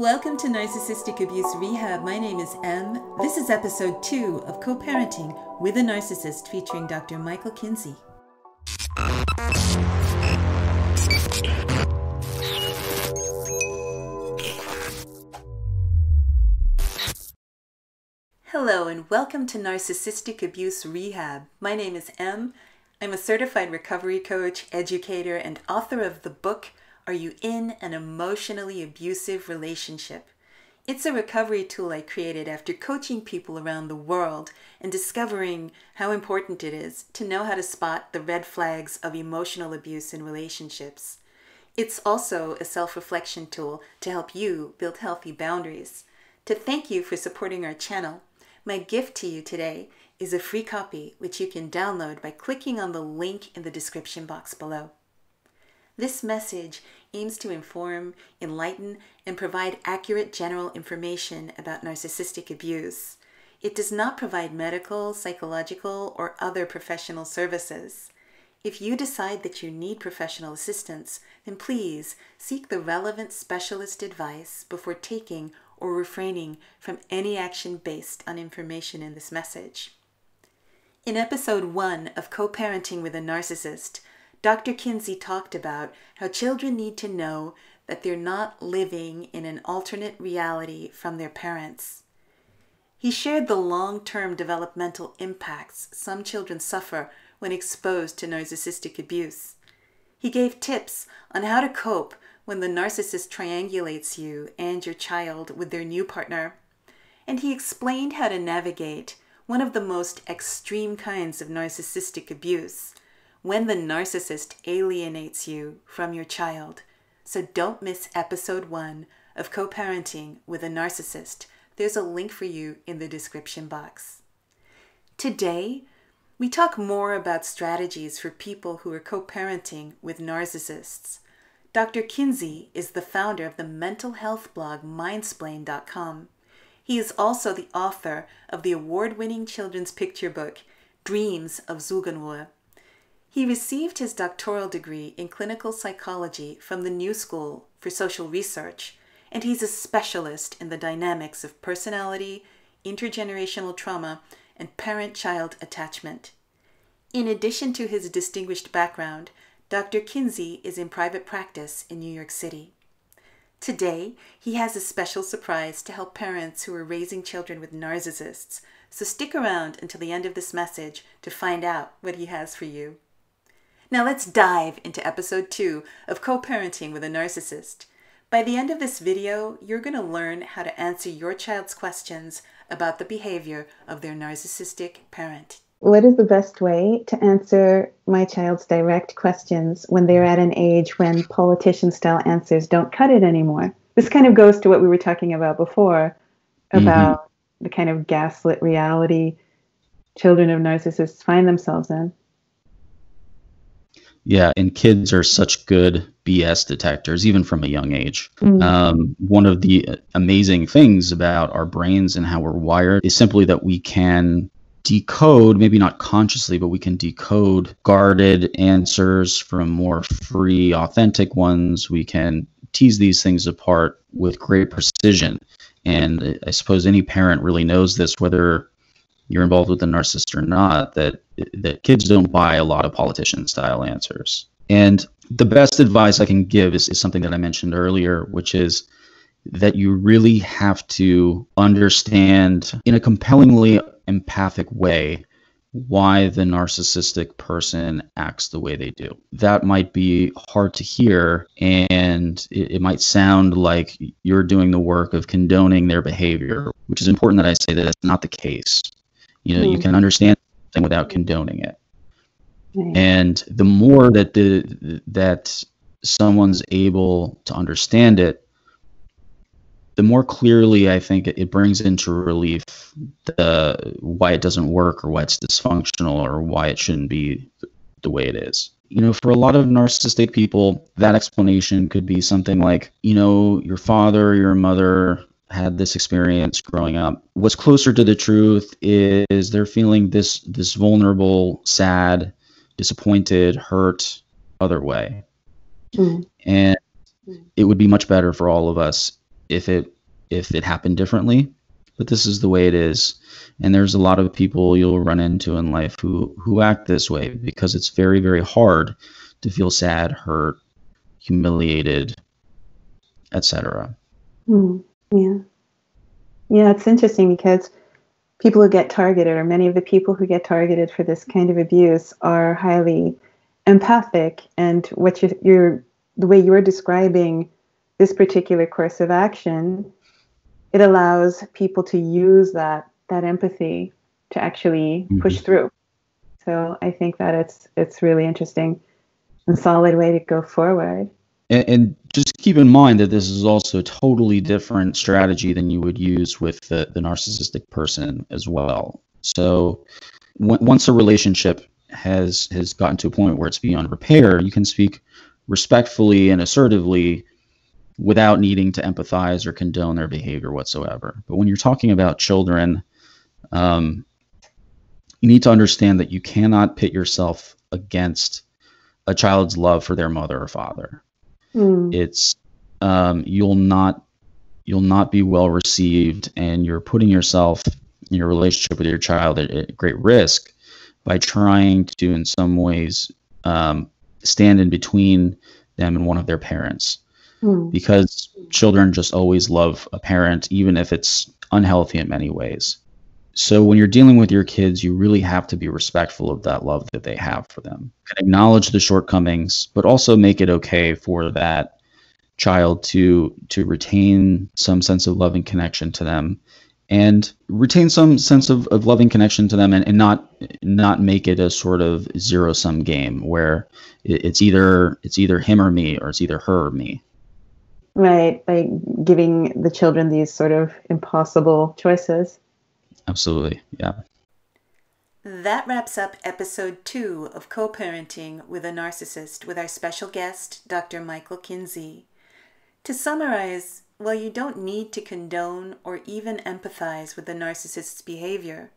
Welcome to Narcissistic Abuse Rehab. My name is Em. This is episode two of Co Parenting with a Narcissist featuring Dr. Michael Kinsey. Hello, and welcome to Narcissistic Abuse Rehab. My name is Em. I'm a certified recovery coach, educator, and author of the book are you in an emotionally abusive relationship? It's a recovery tool I created after coaching people around the world and discovering how important it is to know how to spot the red flags of emotional abuse in relationships. It's also a self reflection tool to help you build healthy boundaries. To thank you for supporting our channel, my gift to you today is a free copy which you can download by clicking on the link in the description box below. This message aims to inform, enlighten, and provide accurate general information about narcissistic abuse. It does not provide medical, psychological, or other professional services. If you decide that you need professional assistance, then please seek the relevant specialist advice before taking or refraining from any action based on information in this message. In episode 1 of Co Parenting with a Narcissist, Dr. Kinsey talked about how children need to know that they're not living in an alternate reality from their parents. He shared the long term developmental impacts some children suffer when exposed to narcissistic abuse. He gave tips on how to cope when the narcissist triangulates you and your child with their new partner. And he explained how to navigate one of the most extreme kinds of narcissistic abuse when the narcissist alienates you from your child. So don't miss episode one of co parenting with a narcissist. There's a link for you in the description box. Today, we talk more about strategies for people who are co parenting with narcissists. Dr. Kinsey is the founder of the mental health blog Mindsplain.com. He is also the author of the award winning children's picture book Dreams of Zugunruhe he received his doctoral degree in clinical psychology from the New School for Social Research, and he's a specialist in the dynamics of personality, intergenerational trauma, and parent child attachment. In addition to his distinguished background, Dr. Kinsey is in private practice in New York City. Today, he has a special surprise to help parents who are raising children with narcissists, so stick around until the end of this message to find out what he has for you. Now let's dive into episode two of co parenting with a narcissist. By the end of this video, you're going to learn how to answer your child's questions about the behavior of their narcissistic parent. What is the best way to answer my child's direct questions when they're at an age when politician style answers don't cut it anymore? This kind of goes to what we were talking about before about mm-hmm. the kind of gaslit reality children of narcissists find themselves in. Yeah, and kids are such good BS detectors, even from a young age. Mm-hmm. Um, one of the amazing things about our brains and how we're wired is simply that we can decode, maybe not consciously, but we can decode guarded answers from more free, authentic ones. We can tease these things apart with great precision. And I suppose any parent really knows this, whether you're involved with a narcissist or not, that that kids don't buy a lot of politician style answers. And the best advice I can give is, is something that I mentioned earlier, which is that you really have to understand in a compellingly empathic way why the narcissistic person acts the way they do. That might be hard to hear, and it, it, might sound like you're doing the work of condoning their behavior, which is important that I say that that's not the case. You know, mm. you hmm. can understand something without condoning it. Right. And the more that the that someone's able to understand it, the more clearly I think it brings into relief the why it doesn't work or why it's dysfunctional or why it shouldn't be the way it is. You know, for a lot of narcissistic people, that explanation could be something like, you know, your father, your mother had this experience growing up. What's closer to the truth is they're feeling this this vulnerable, sad, disappointed, hurt other way. Mm. And it would be much better for all of us if it if it happened differently, but this is the way it is. And there's a lot of people you'll run into in life who who act this way because it's very very hard to feel sad, hurt, humiliated, etc. Mm, yeah. Yeah, it's interesting because people who get targeted, or many of the people who get targeted for this kind of abuse, are highly empathic. And what you're, you're the way you're describing this particular course of action, it allows people to use that that empathy to actually mm-hmm. push through. So I think that it's it's really interesting and solid way to go forward. And, and, just keep in mind that this is also a totally different strategy than you would use with the, the narcissistic person as well. So w- once a relationship has has gotten to a point where it's beyond repair, you can speak respectfully and assertively without needing to empathize or condone their behavior whatsoever. But when you're talking about children, um, you need to understand that you cannot pit yourself against a child's love for their mother or father. Mm. It's um, you'll not you'll not be well received, and you're putting yourself in your relationship with your child at, at great risk by trying to, in some ways, um, stand in between them and one of their parents. Mm. Because children just always love a parent, even if it's unhealthy in many ways. So when you're dealing with your kids, you really have to be respectful of that love that they have for them. And acknowledge the shortcomings, but also make it okay for that child to to retain some sense of loving connection to them and retain some sense of, of loving connection to them and, and not not make it a sort of zero sum game where it's either it's either him or me or it's either her or me right by giving the children these sort of impossible choices Absolutely. Yeah. That wraps up episode two of Co Parenting with a Narcissist with our special guest, Dr. Michael Kinsey. To summarize, while you don't need to condone or even empathize with the narcissist's behavior,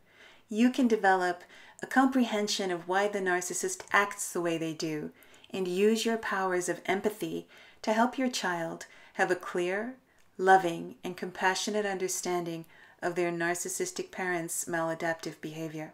you can develop a comprehension of why the narcissist acts the way they do and use your powers of empathy to help your child have a clear, loving, and compassionate understanding of their narcissistic parents' maladaptive behavior.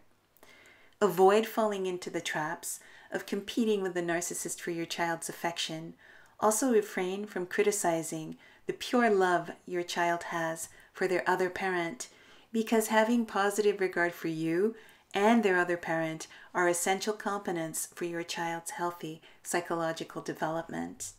Avoid falling into the traps of competing with the narcissist for your child's affection. Also, refrain from criticizing the pure love your child has for their other parent, because having positive regard for you and their other parent are essential components for your child's healthy psychological development.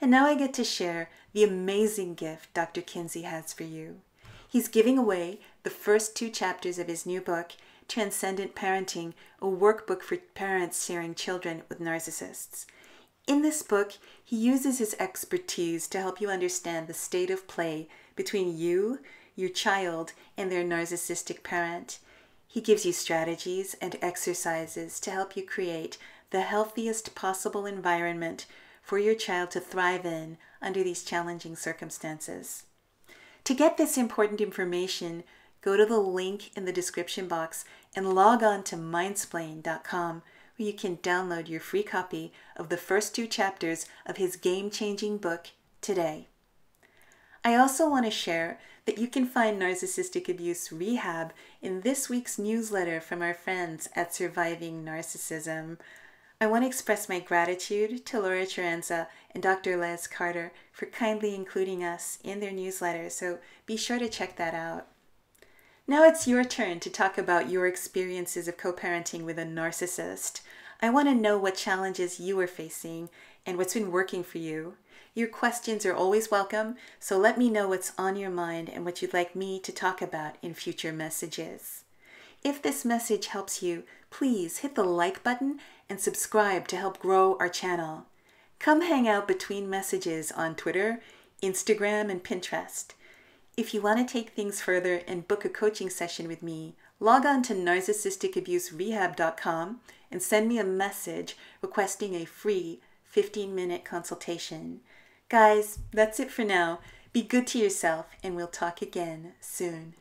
And now I get to share the amazing gift Dr. Kinsey has for you. He's giving away the first two chapters of his new book, Transcendent Parenting, a workbook for parents sharing children with narcissists. In this book, he uses his expertise to help you understand the state of play between you, your child, and their narcissistic parent. He gives you strategies and exercises to help you create the healthiest possible environment for your child to thrive in under these challenging circumstances. To get this important information, go to the link in the description box and log on to mindsplain.com where you can download your free copy of the first two chapters of his game changing book today. I also want to share that you can find narcissistic abuse rehab in this week's newsletter from our friends at Surviving Narcissism. I want to express my gratitude to Laura Charanza and Dr. Les Carter for kindly including us in their newsletter, so be sure to check that out. Now it's your turn to talk about your experiences of co parenting with a narcissist. I want to know what challenges you are facing and what's been working for you. Your questions are always welcome, so let me know what's on your mind and what you'd like me to talk about in future messages. If this message helps you, please hit the like button and subscribe to help grow our channel. Come hang out between messages on Twitter, Instagram, and Pinterest. If you want to take things further and book a coaching session with me, log on to narcissisticabuserehab.com and send me a message requesting a free 15 minute consultation. Guys, that's it for now. Be good to yourself, and we'll talk again soon.